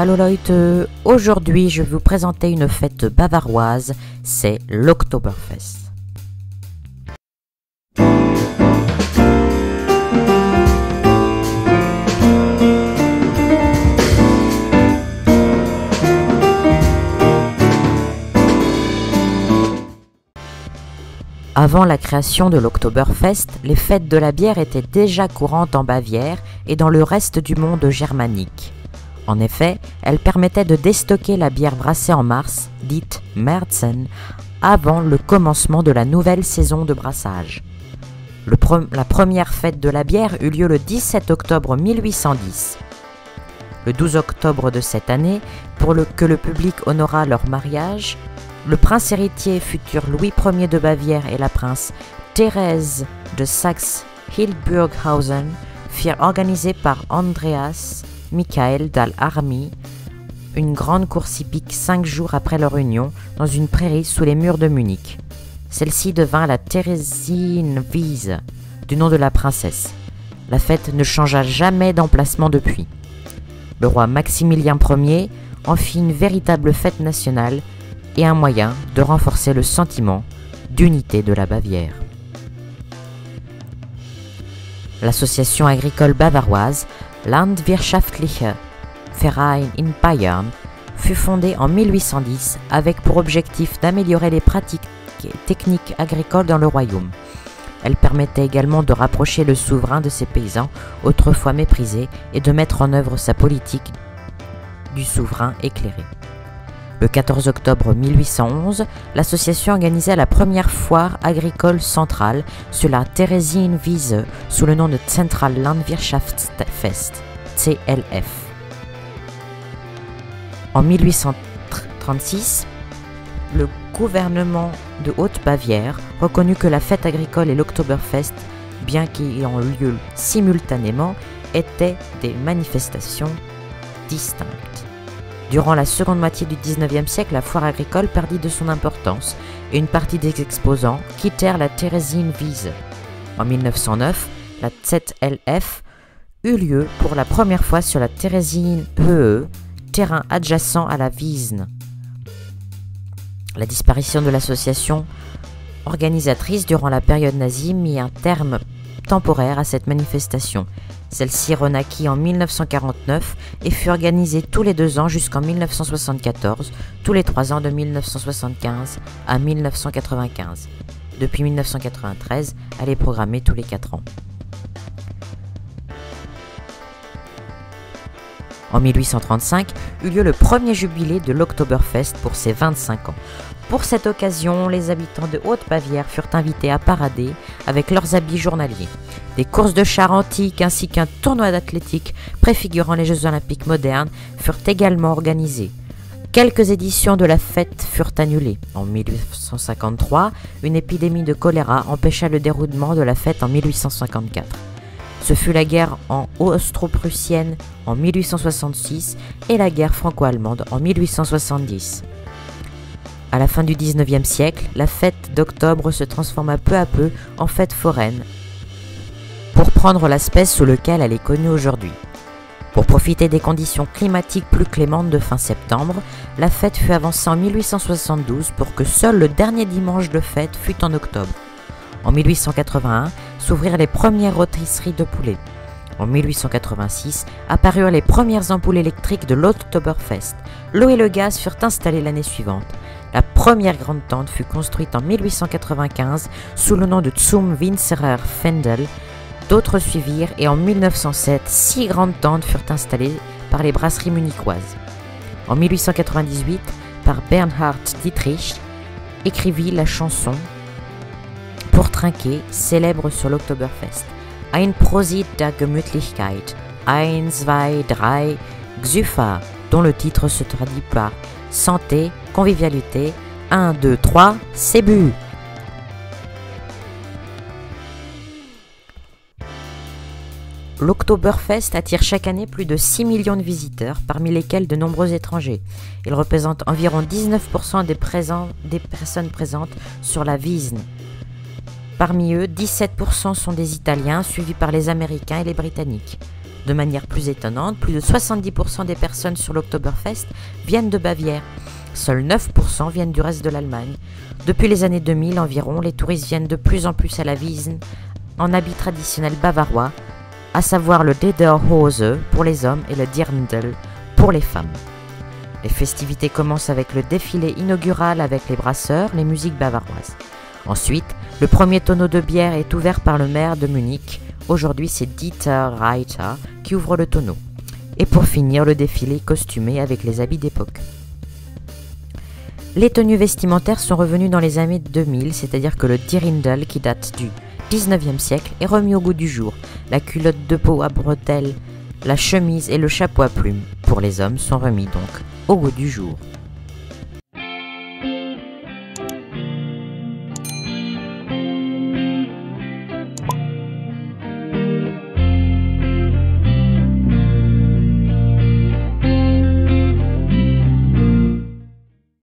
Hallo Leute, aujourd'hui je vais vous présenter une fête bavaroise, c'est l'Oktoberfest. Avant la création de l'Oktoberfest, les fêtes de la bière étaient déjà courantes en Bavière et dans le reste du monde germanique. En effet, elles permettaient de déstocker la bière brassée en mars, dite Märzen, avant le commencement de la nouvelle saison de brassage. la première fête de la bière eut lieu le 17 octobre 1810. Le 12 octobre de cette année, pour que le public honora leur mariage, le prince héritier futur Louis Ier de Bavière et la prince Thérèse de Saxe-Hildburghausen firent organiser par Andreas Michael Dal Army une grande course hippique cinq jours après leur union dans une prairie sous les murs de Munich. Celle-ci devint la Theresienwiese, du nom de la princesse. La fête ne changea jamais d'emplacement depuis. Le roi Maximilien Ier en fit une véritable fête nationale et un moyen de renforcer le sentiment d'unité de la Bavière. L'association agricole bavaroise Landwirtschaftliche Verein in Bayern fut fondée en 1810 avec pour objectif d'améliorer les pratiques techniques agricoles dans le royaume. Elle permettait également de rapprocher le souverain de ses paysans, autrefois méprisés, et de mettre en œuvre sa politique du souverain éclairé. Le 14 octobre 1811, l'association organisait la première foire agricole centrale sur la Theresienwiese sous le nom de Central Landwirtschaftsfest, CLF. En 1836, le gouvernement de Haute-Bavière reconnut que la fête agricole et l'Oktoberfest, bien qu'ayant lieu simultanément, étaient des manifestations distinctes. Durant la seconde moitié du XIXe siècle, la foire agricole perdit de son importance et une partie des exposants quittèrent la Theresienwiese. En 1909, la ZLF eut lieu pour la première fois sur la Theresienhöhe, terrain adjacent à la Wiesn. La disparition de l'association organisatrice durant la période nazie mit un terme temporaire à cette manifestation celle-ci renaquit en 1949 et fut organisée tous les deux ans jusqu'en 1974, tous les trois ans de 1975 à 1995. Depuis 1993, elle est programmée tous les quatre ans. En 1835 eut lieu le premier jubilé de l'Oktoberfest pour ses 25 ans. Pour cette occasion, les habitants de Haute-Bavière furent invités à parader avec leurs habits journaliers. Des courses de chars antiques ainsi qu'un tournoi d'athlétique préfigurant les Jeux olympiques modernes furent également organisés. Quelques éditions de la fête furent annulées. En 1853, une épidémie de choléra empêcha le déroulement de la fête en 1854. Ce fut la guerre en austro-prussienne en 1866 et la guerre franco-allemande en 1870. À la fin du XIXe siècle, la fête d'octobre se transforma peu à peu en fête foraine pour prendre l'aspect sous lequel elle est connue aujourd'hui. Pour profiter des conditions climatiques plus clémentes de fin septembre, la fête fut avancée en 1872 pour que seul le dernier dimanche de fête fût en octobre. En 1881, s'ouvrirent les premières rôtisseries de poulet. En 1886, apparurent les premières ampoules électriques de l'Oktoberfest. L'eau et le gaz furent installés l'année suivante. La première grande tente fut construite en 1895 sous le nom de Zum Winzerer Fendel. D'autres suivirent et en 1907, six grandes tentes furent installées par les brasseries munichoises. En 1898, par Bernhard Dietrich, écrivit la chanson pour trinquer, célèbre sur l'Oktoberfest. Ein Prosit der Gemütlichkeit, ein, zwei, drei, Xufa, dont le titre se traduit par santé, convivialité. 1, 2, 3, c'est bu L'Oktoberfest attire chaque année plus de 6 millions de visiteurs, parmi lesquels de nombreux étrangers. Il représente environ 19% des, des, personnes présentes sur la Wiesn. Parmi eux, 17% sont des Italiens, suivis par les Américains et les Britanniques. De manière plus étonnante, plus de 70% des personnes sur l'Oktoberfest viennent de Bavière. Seuls 9% viennent du reste de l'Allemagne. Depuis les années 2000 environ, les touristes viennent de plus en plus à la Wiesn en habit traditionnel bavarois, à savoir le Lederhose pour les hommes et le Dirndl pour les femmes. Les festivités commencent avec le défilé inaugural avec les brasseurs, les musiques bavaroises. Ensuite, le premier tonneau de bière est ouvert par le maire de Munich. Aujourd'hui, c'est Dieter Reiter qui ouvre le tonneau. Et pour finir, le défilé costumé avec les habits d'époque. Les tenues vestimentaires sont revenues dans les années 2000, c'est-à-dire que le dirindl, qui date du 19e siècle, est remis au goût du jour. La culotte de peau à bretelles, la chemise et le chapeau à plumes, pour les hommes, sont remis donc au goût du jour.